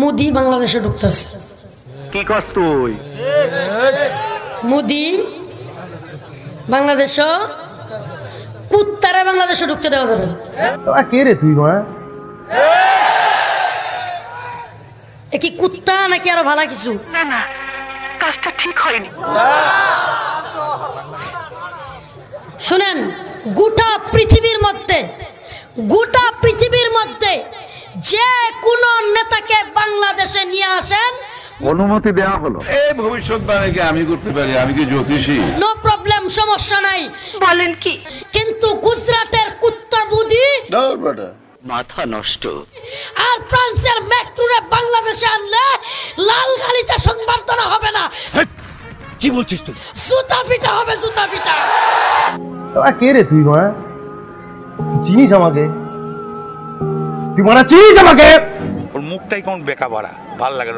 মোদি বাংলাদেশে ঢুকতেছে। কি কস তুই? মোদি বাংলাদেশ কুত্তারে বাংলাদেশে ঢুকতে দেওয়া যাবে। না। তোরা কে রে তুই মা এ কি কুত্তা নাকি আরও ভালো কিছু? না না কাজটা ঠিক হয়নি। শুনেন গোটা পৃথিবীর মধ্যে গোটা পৃথিবীর মধ্যে যে কোনো নেতাকে বাংলাদেশে নিয়ে আসেন অনুমতি দেওয়া হলো। এই ভবিষ্যৎবাণী কি আমি করতে পারি? আমি কি জ্যোতিষী? নো প্রবলেম সমস্যা নাই। বলেন কি? কিন্তু গুজরাটের কুত্তা বুদ্ধি মাথা নষ্ট। আর ফ্রান্সের ম্যাক্টুরে বাংলাদেশে আনলে লাল গালিচা সংবর্ধনা হবে না। কি বলছিস তুই? জুতা পিটা হবে জুতা পিটা তোরা কে রে তুই মা চিনিস আমাকে? তুই চিনিস আমাকে ওর মুখটাই কোন বেকা বাড়া ভালো লাগে।